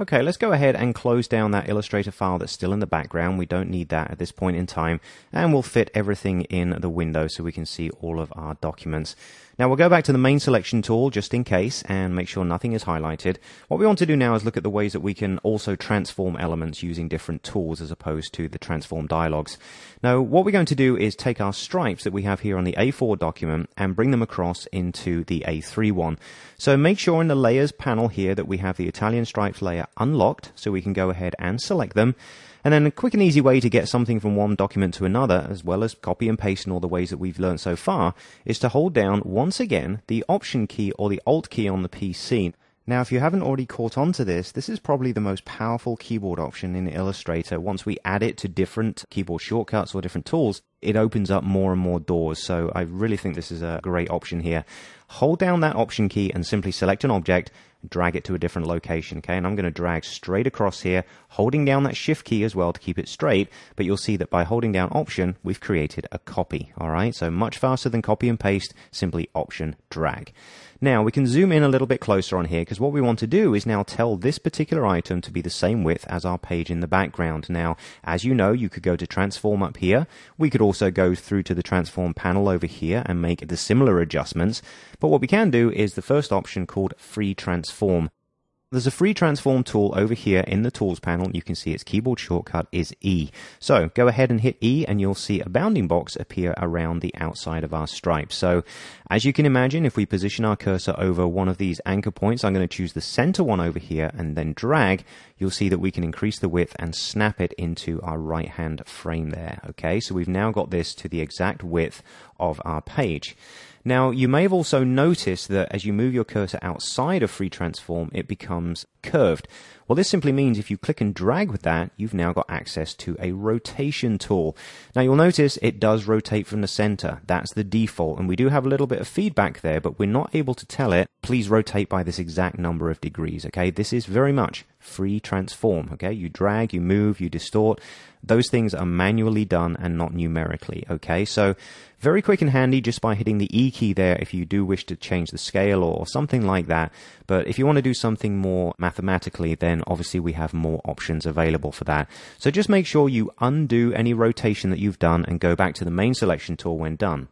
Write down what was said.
Okay, let's go ahead and close down that Illustrator file that's still in the background. We don't need that at this point in time. And we'll fit everything in the window so we can see all of our documents. Now we'll go back to the main selection tool just in case and make sure nothing is highlighted. What we want to do now is look at the ways that we can also transform elements using different tools as opposed to the transform dialogues. Now what we're going to do is take our stripes that we have here on the A4 document and bring them across into the A3 one. So make sure in the layers panel here that we have the Italian stripes layer unlocked so we can go ahead and select them. And then a quick and easy way to get something from one document to another, as well as copy and paste in all the ways that we've learned so far, is to hold down once again the Option key or the Alt key on the PC. Now, if you haven't already caught on to this, this is probably the most powerful keyboard option in Illustrator. Once we add it to different keyboard shortcuts or different tools, it opens up more and more doors. So I really think this is a great option here. Hold down that Option key and simply select an object drag it to a different location, okay? And I'm going to drag straight across here, holding down that shift key as well to keep it straight, but you'll see that by holding down option, we've created a copy, all right? So much faster than copy and paste, simply option drag. Now we can zoom in a little bit closer on here because what we want to do is now tell this particular item to be the same width as our page in the background. Now, as you know, you could go to transform up here. We could also go through to the transform panel over here and make the similar adjustments. But what we can do is the first option called free transform. There's a free transform tool over here in the tools panel. You can see its keyboard shortcut is E. So go ahead and hit E and you'll see a bounding box appear around the outside of our stripe. So as you can imagine, if we position our cursor over one of these anchor points, I'm going to choose the center one over here and then drag, you'll see that we can increase the width and snap it into our right hand frame there. Okay, so we've now got this to the exact width of our page. Now, you may have also noticed that as you move your cursor outside of Free Transform, it becomes curved. Well, this simply means if you click and drag with that, you've now got access to a rotation tool. Now, you'll notice it does rotate from the center. That's the default, and we do have a little bit of feedback there, but we're not able to tell it, please rotate by this exact number of degrees, okay? This is very much free transform, okay? You drag, you move, you distort. Those things are manually done and not numerically, okay? So very quick and handy just by hitting the E key there if you do wish to change the scale or something like that. But if you want to do something more mathematically, then obviously we have more options available for that. So just make sure you undo any rotation that you've done and go back to the main selection tool when done.